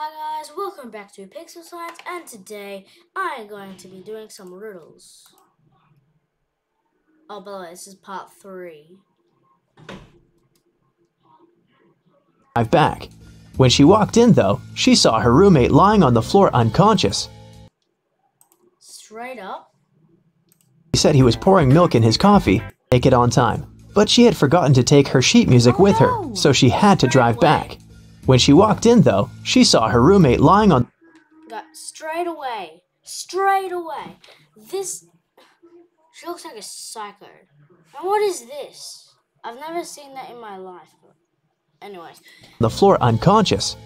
Hi guys, welcome back to Pixel Science and today I am going to be doing some riddles. Oh, by the way, this is part 3. drive back. When she walked in, though, she saw her roommate lying on the floor unconscious. Straight up. He said he was pouring milk in his coffee, make it on time. But she had forgotten to take her sheet music oh, with her, so she had to drive back. When she walked in, though, she saw her roommate lying on Got straight away. Straight away. This. She looks like a psycho. And what is this? I've never seen that in my life. But anyway. the floor unconscious.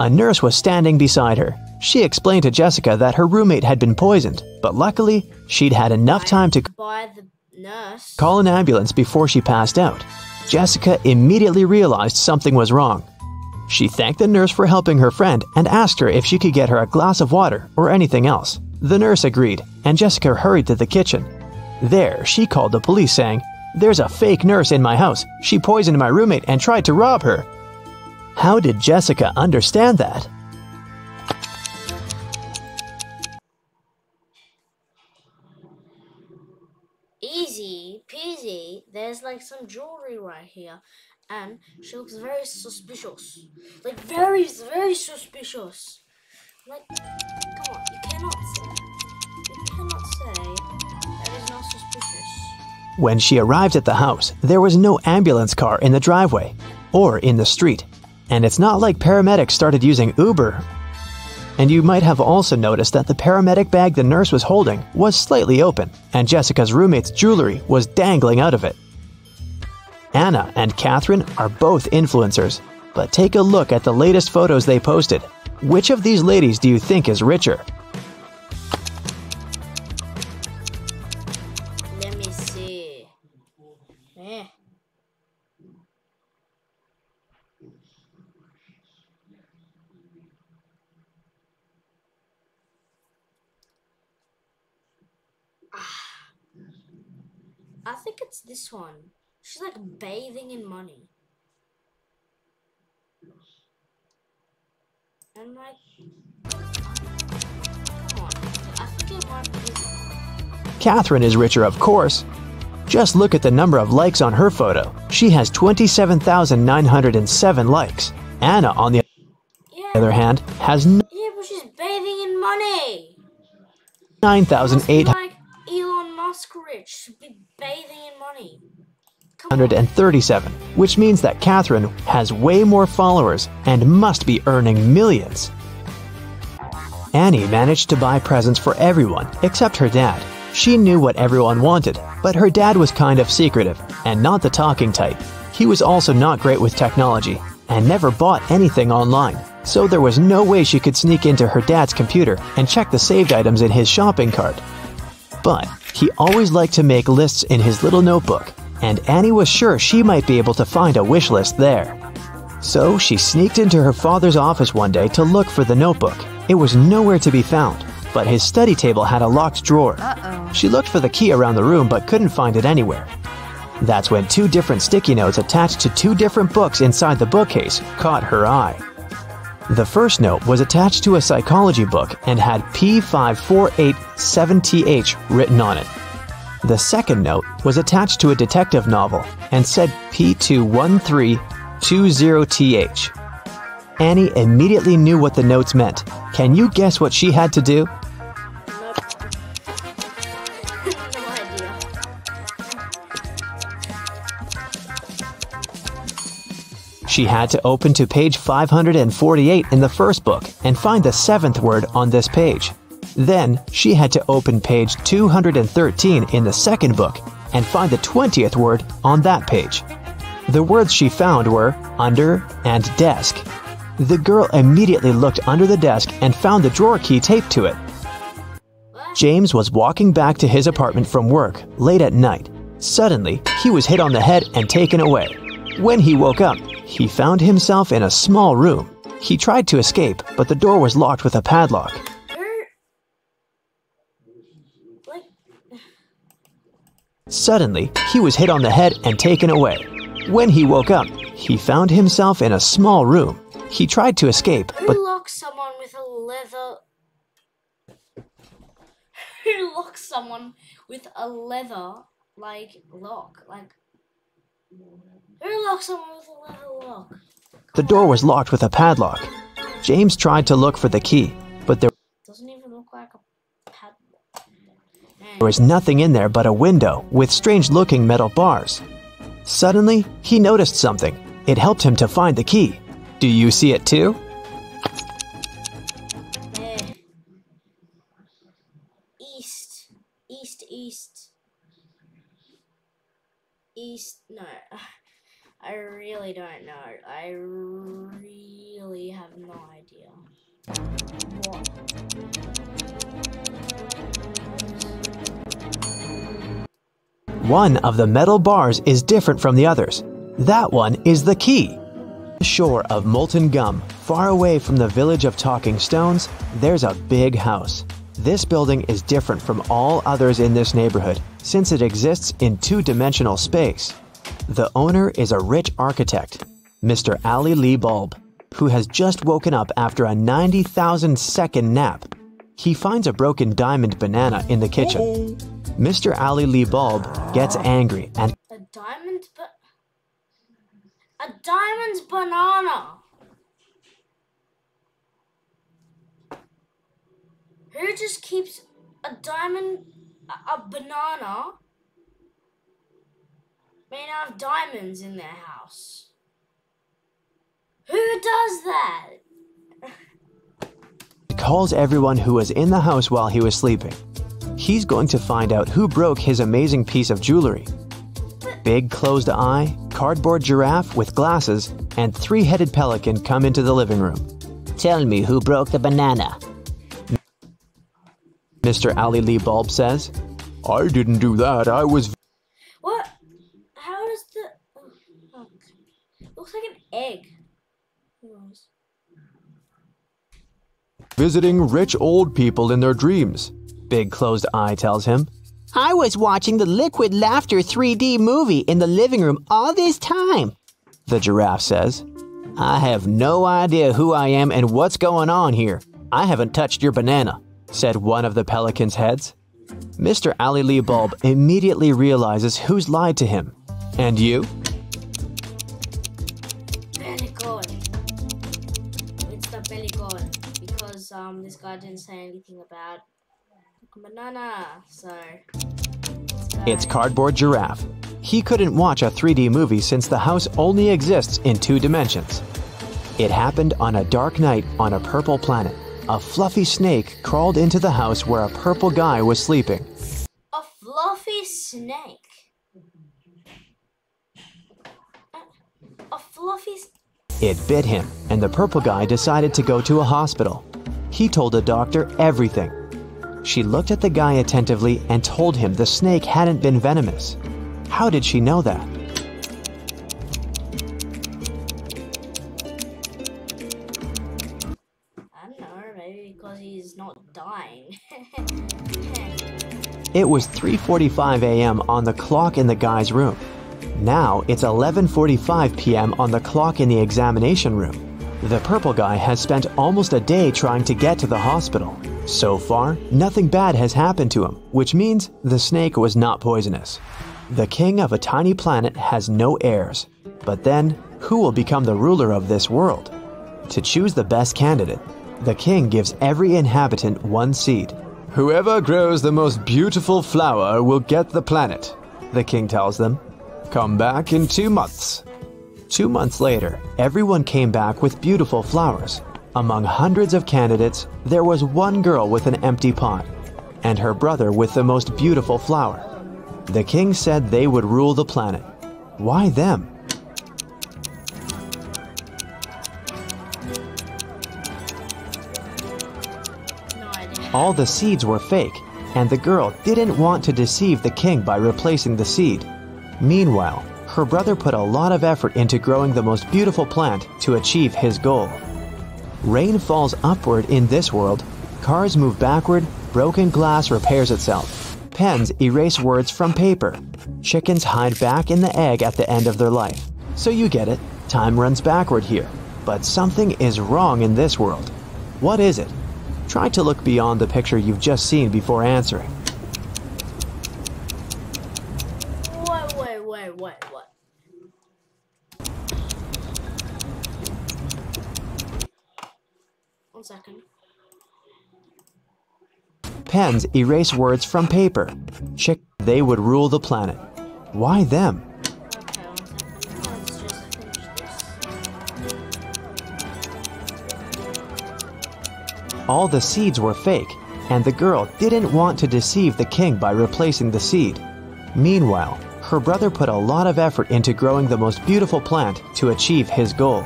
A nurse was standing beside her. She explained to Jessica that her roommate had been poisoned, but luckily, she'd had enough time to By the nurse. call an ambulance before she passed out. Jessica immediately realized something was wrong. She thanked the nurse for helping her friend and asked her if she could get her a glass of water or anything else. The nurse agreed, and Jessica hurried to the kitchen. There, she called the police saying, There's a fake nurse in my house. She poisoned my roommate and tried to rob her. How did Jessica understand that? Easy peasy. There's like some jewelry right here. And she looks very suspicious. Like very, very suspicious. Like, come on, you cannot say. You cannot say that is not suspicious. When she arrived at the house, there was no ambulance car in the driveway or in the street. And it's not like paramedics started using Uber. And you might have also noticed that the paramedic bag the nurse was holding was slightly open, and Jessica's roommate's jewelry was dangling out of it. Anna and Catherine are both influencers, but take a look at the latest photos they posted. Which of these ladies do you think is richer? Let me see. Eh. Ah. I think it's this one. She's like bathing in money. And like, come on. I think it might be this one. Catherine is richer, of course. Just look at the number of likes on her photo. She has 27,907 likes. Anna, on the Yeah. other hand, has no Yeah, but she's bathing in money. Must be 9,837. like Elon Musk rich. Should be bathing in money. Come on. 137, which means that Catherine has way more followers and must be earning millions. Annie managed to buy presents for everyone except her dad. She knew what everyone wanted, but her dad was kind of secretive and not the talking type. He was also not great with technology and never bought anything online, so there was no way she could sneak into her dad's computer and check the saved items in his shopping cart. But he always liked to make lists in his little notebook, and Annie was sure she might be able to find a wish list there. So she sneaked into her father's office one day to look for the notebook. It was nowhere to be found, but his study table had a locked drawer. She looked for the key around the room but couldn't find it anywhere. That's when two different sticky notes attached to two different books inside the bookcase caught her eye. The first note was attached to a psychology book and had P5487TH written on it. The second note was attached to a detective novel and said P21320TH. Annie immediately knew what the notes meant. Can you guess what she had to do? She had to open to page 548 in the first book and find the seventh word on this page. Then she had to open page 213 in the second book and find the 20th word on that page. The words she found were under and desk. The girl immediately looked under the desk and found the drawer key taped to it. James was walking back to his apartment from work late at night. Suddenly, he was hit on the head and taken away. When he woke up, he found himself in a small room. He tried to escape, but the door was locked with a padlock. You're like Suddenly, he was hit on the head and taken away. When he woke up, he found himself in a small room. He tried to escape, Who but locks someone with a leather? Who locks someone with a leather like lock? Like who locks someone with a leather lock? the door was locked with a padlock. James tried to look for the key, but there Doesn't even look like a. Man, was nothing in there but a window with strange looking metal bars. Suddenly, he noticed something. It helped him to find the key. Do you see it too? there. East, east, east, east. No, I really don't know. I really have no idea. What? One of the metal bars is different from the others. That one is the key. The shore of Molten Gum, far away from the village of Talking Stones, there's a big house. This building is different from all others in this neighborhood since it exists in two dimensional space. The owner is a rich architect, Mr. Ali Lee Bulb, who has just woken up after a 90,000 second nap. He finds a broken diamond banana in the kitchen. Mr. Ali Lee Bulb gets angry and A diamond, but a diamond's banana. Who just keeps a diamond, a, a banana made out of diamonds in their house? Who does that? calls everyone who was in the house while he was sleeping. He's going to find out who broke his amazing piece of jewelry. Big closed eye, cardboard giraffe with glasses, and three headed pelican come into the living room. Tell me who broke the banana. Mr. Ali Lee Bulb says. I didn't do that. I was What? How does the? Oh, oh okay. Looks like an egg. Visiting rich old people in their dreams. Big closed eye tells him. I was watching the Liquid Laughter 3D movie in the living room all this time, the giraffe says. I have no idea who I am and what's going on here. I haven't touched your banana, said one of the pelican's heads. Mr. Ali Lee Bulb immediately realizes who's lied to him. And you? Pelican. It's the pelican because um this guy didn't say anything about banana, so It's Cardboard Giraffe. He couldn't watch a 3D movie since the house only exists in two dimensions. It happened on a dark night on a purple planet. A fluffy snake crawled into the house where a purple guy was sleeping. a fluffy snake. A, a fluffy. It bit him, and the purple guy decided to go to a hospital. He told the doctor everything. She looked at the guy attentively and told him the snake hadn't been venomous. How did she know that? I don't know, maybe because he's not dying. It was 3:45 a.m. on the clock in the guy's room. Now it's 11:45 p.m. on the clock in the examination room. The purple guy has spent almost a day trying to get to the hospital. So far, nothing bad has happened to him, which means the snake was not poisonous. The king of a tiny planet has no heirs. But then, who will become the ruler of this world? To choose the best candidate, the king gives every inhabitant one seed. Whoever grows the most beautiful flower will get the planet, the king tells them. Come back in two months. Two months later, everyone came back with beautiful flowers. Among hundreds of candidates, there was one girl with an empty pot, and her brother with the most beautiful flower. The king said they would rule the planet. Why them? All the seeds were fake, and the girl didn't want to deceive the king by replacing the seed. Meanwhile, her brother put a lot of effort into growing the most beautiful plant to achieve his goal. Rain falls upward in this world, cars move backward, broken glass repairs itself, pens erase words from paper, chickens hide back in the egg at the end of their life. So you get it, time runs backward here. But something is wrong in this world. What is it? Try to look beyond the picture you've just seen before answering. Wait, wait, wait, wait, what? One second. Pens erase words from paper. Chick, they would rule the planet. Why them? All the seeds were fake, and the girl didn't want to deceive the king by replacing the seed. Meanwhile, her brother put a lot of effort into growing the most beautiful plant to achieve his goal.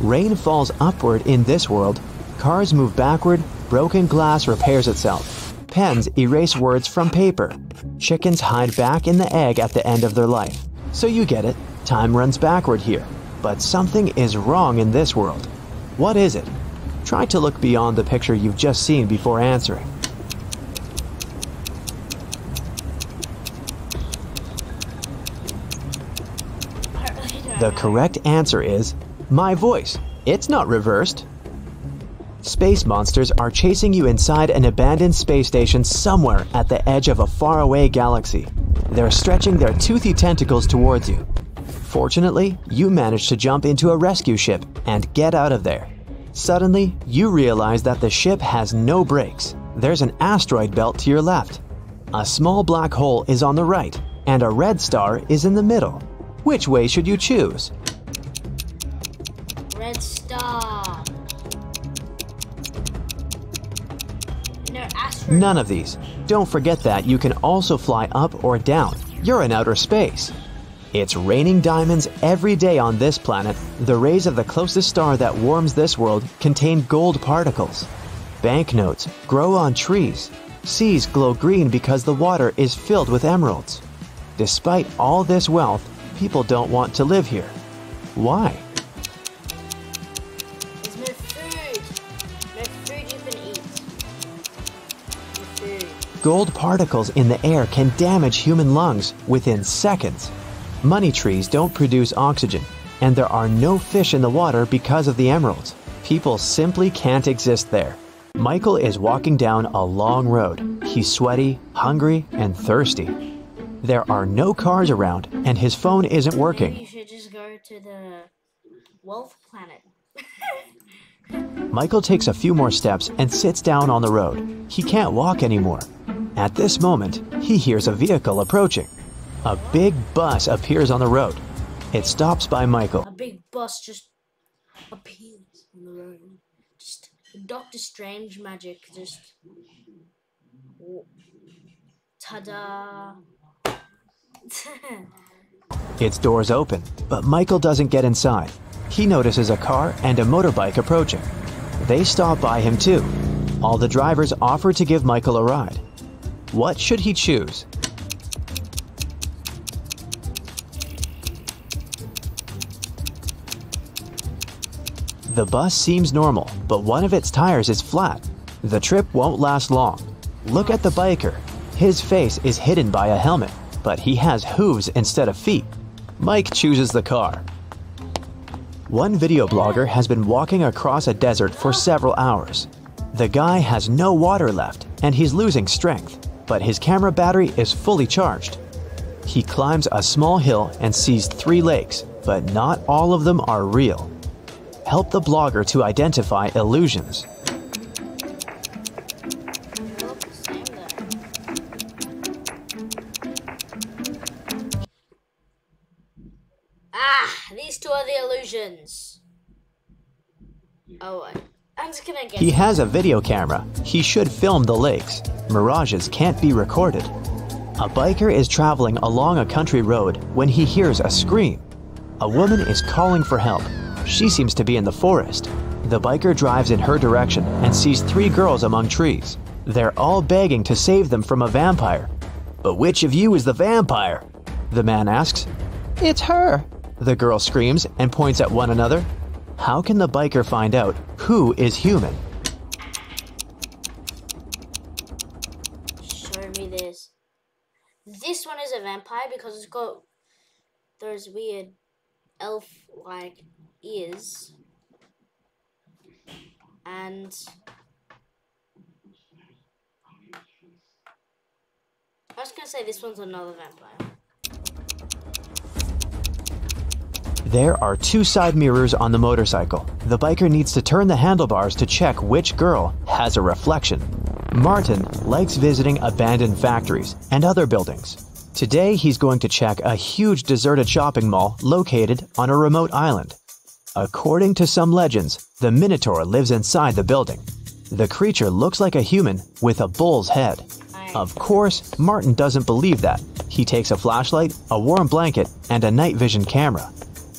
Rain falls upward in this world, cars move backward, broken glass repairs itself. Pens erase words from paper. Chickens hide back in the egg at the end of their life. So you get it, time runs backward here. But something is wrong in this world. What is it? Try to look beyond the picture you've just seen before answering. The correct answer is my voice. It's not reversed. Space monsters are chasing you inside an abandoned space station somewhere at the edge of a faraway galaxy. They're stretching their toothy tentacles towards you. Fortunately, you manage to jump into a rescue ship and get out of there. Suddenly, you realize that the ship has no brakes. There's an asteroid belt to your left. A small black hole is on the right, and a red star is in the middle. Which way should you choose? Red Star. None of these. Don't forget that you can also fly up or down. You're in outer space. It's raining diamonds every day on this planet. The rays of the closest star that warms this world contain gold particles. Banknotes grow on trees. Seas glow green because the water is filled with emeralds. Despite all this wealth, people don't want to live here. Why? Gold particles in the air can damage human lungs within seconds. Money trees don't produce oxygen, and there are no fish in the water because of the emeralds. People simply can't exist there. Michael is walking down a long road. He's sweaty, hungry, and thirsty. There are no cars around, and his phone isn't working. you should just go to the wealth planet. Michael takes a few more steps and sits down on the road. He can't walk anymore. At this moment, he hears a vehicle approaching. A big bus appears on the road. It stops by Michael. A big bus just appears on the road. Just Doctor Strange magic. Just ta-da. Its doors open, but Michael doesn't get inside. He notices a car and a motorbike approaching. They stop by him too. All the drivers offer to give Michael a ride. What should he choose? The bus seems normal, but one of its tires is flat. The trip won't last long. Look at the biker. His face is hidden by a helmet, but he has hooves instead of feet. Mike chooses the car. One video blogger has been walking across a desert for several hours. The guy has no water left and he's losing strength, but his camera battery is fully charged. He climbs a small hill and sees three lakes, but not all of them are real. Help the blogger to identify illusions. Ah, these two are the illusions. Oh, wait. I'm just gonna guess. He has a video camera. He should film the lakes. Mirages can't be recorded. A biker is traveling along a country road when he hears a scream. A woman is calling for help. She seems to be in the forest. The biker drives in her direction and sees three girls among trees. They're all begging to save them from a vampire. But which of you is the vampire? The man asks. It's her, the girl screams and points at one another. How can the biker find out who is human? Show me this. This one is a vampire because it's got those weird elf-like ears. And I was gonna say this one's another vampire. There are two side mirrors on the motorcycle. The biker needs to turn the handlebars to check which girl has a reflection. Martin likes visiting abandoned factories and other buildings. Today, he's going to check a huge deserted shopping mall located on a remote island. According to some legends, the Minotaur lives inside the building. The creature looks like a human with a bull's head. Of course, Martin doesn't believe that. He takes a flashlight, a warm blanket, and a night vision camera.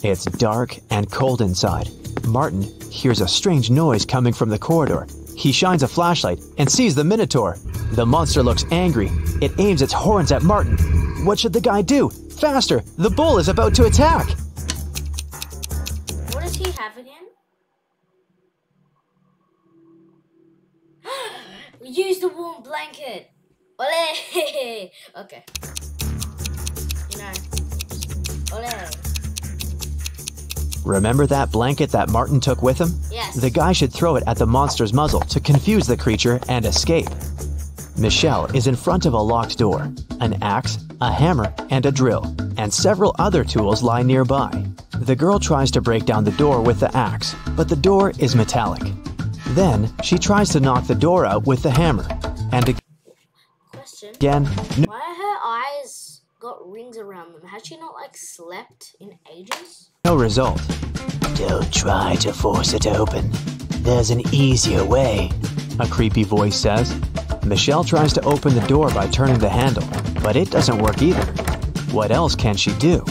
It's dark and cold inside. Martin hears a strange noise coming from the corridor. He shines a flashlight and sees the Minotaur. The monster looks angry. It aims its horns at Martin. What should the guy do? Faster! The bull is about to attack! What does he have again? Use the warm blanket. Ole! Okay. Remember that blanket that Martin took with him? Yes. The guy should throw it at the monster's muzzle to confuse the creature and escape. Michelle is in front of a locked door. An axe, a hammer, and a drill, and several other tools lie nearby. The girl tries to break down the door with the axe, but the door is metallic. Then she tries to knock the door out with the hammer, and Question. again, no Why are her eyes got rings around them? Has she not like slept in ages? no result. Don't try to force it open. There's an easier way, a creepy voice says. Michelle tries to open the door by turning the handle, but it doesn't work either. What else can she do?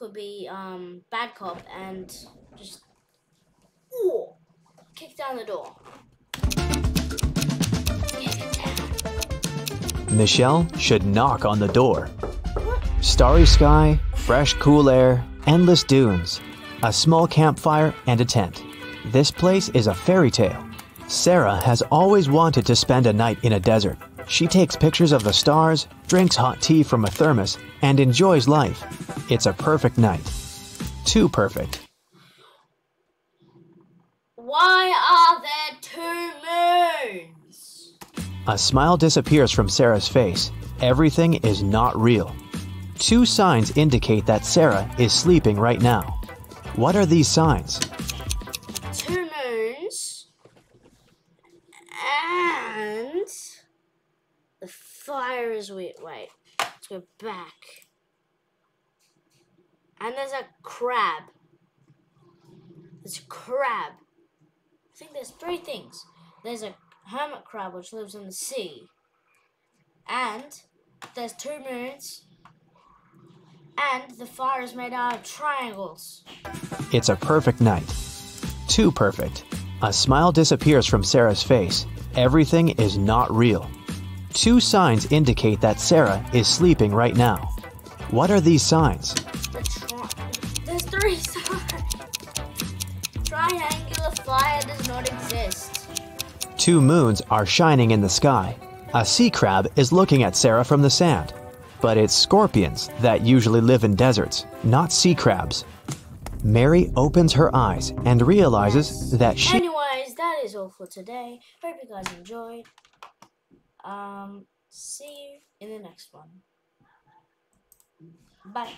Could be um bad cop and just ooh, kick down the door. Kick it down. Michelle should knock on the door. Starry sky, fresh cool air, endless dunes, a small campfire, and a tent. This place is a fairy tale. Sarah has always wanted to spend a night in a desert. She takes pictures of the stars, drinks hot tea from a thermos, and enjoys life. It's a perfect night. Too perfect. Why are there two moons? A smile disappears from Sarah's face. Everything is not real. Two signs indicate that Sarah is sleeping right now. What are these signs? Two moons and the fire is wait wait. Let's go back. And there's a crab. There's a crab. I think there's three things. There's a hermit crab which lives in the sea. And there's two moons. And the fire is made out of triangles. It's a perfect night. Too perfect. A smile disappears from Sarah's face. Everything is not real. Two signs indicate that Sarah is sleeping right now. What are these signs? The There's three sides. Triangular fire does not exist. Two moons are shining in the sky. A sea crab is looking at Sarah from the sand. But it's scorpions that usually live in deserts, not sea crabs. Mary opens her eyes and realizes that she. Anyways, that is all for today. Hope you guys enjoyed. Um, see you in the next one. Bye.